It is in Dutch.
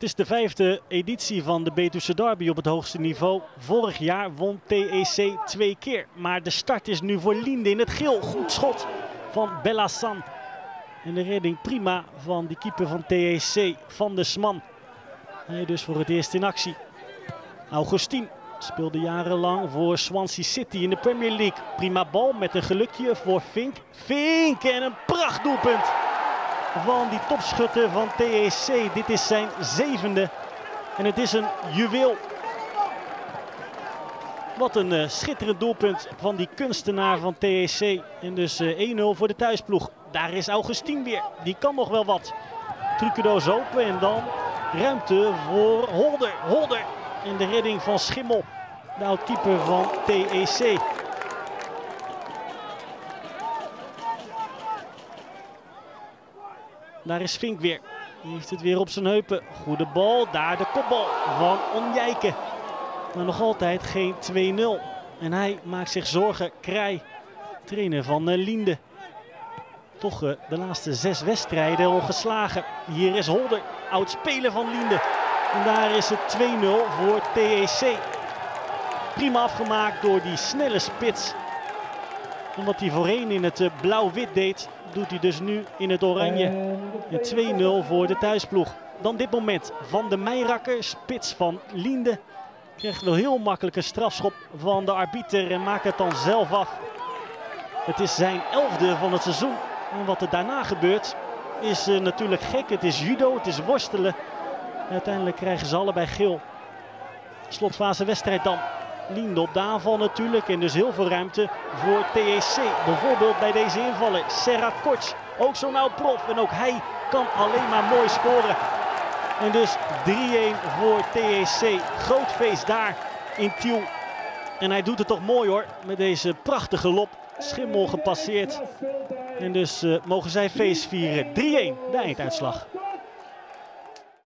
Het is de vijfde editie van de Betuwse Derby op het hoogste niveau. Vorig jaar won TEC twee keer. Maar de start is nu voor Linde in het geel. Goed schot van Bellassan. En de redding prima van die keeper van TEC, Van de Sman. Hij dus voor het eerst in actie. Augustine speelde jarenlang voor Swansea City in de Premier League. Prima bal met een gelukje voor Fink. Fink en een prachtdoelpunt van die topschutter van TEC. Dit is zijn zevende en het is een juweel. Wat een uh, schitterend doelpunt van die kunstenaar van TEC. En dus uh, 1-0 voor de thuisploeg. Daar is Augustine weer. Die kan nog wel wat. Trucendoos open en dan ruimte voor Holder. Holder in de redding van Schimmel. De oud-keeper van TEC. Daar is Vink weer. Die heeft het weer op zijn heupen. Goede bal. Daar de kopbal van Onjijken. Maar nog altijd geen 2-0. En hij maakt zich zorgen. Krij, trainer van uh, Linde. Toch uh, de laatste zes wedstrijden al geslagen. Hier is Holder, oud speler van Linde. En daar is het 2-0 voor TEC. Prima afgemaakt door die snelle spits. Wat hij voorheen in het uh, blauw-wit deed, doet hij dus nu in het oranje. 2-0 voor de thuisploeg. Dan dit moment van de Meijrakker, spits van Linde. Krijgt wel heel makkelijk een strafschop van de arbiter en maakt het dan zelf af. Het is zijn elfde van het seizoen. En wat er daarna gebeurt is uh, natuurlijk gek. Het is judo, het is worstelen. Uiteindelijk krijgen ze allebei geel. Slotfase wedstrijd dan. Linde op natuurlijk. En dus heel veel ruimte voor TEC. Bijvoorbeeld bij deze invaller. Serrat Korts. Ook zo'n oud prof. En ook hij kan alleen maar mooi scoren. En dus 3-1 voor TEC. Groot feest daar in Tiel. En hij doet het toch mooi hoor. Met deze prachtige lop. Schimmel gepasseerd. En dus uh, mogen zij feest vieren. 3-1 de einduitslag.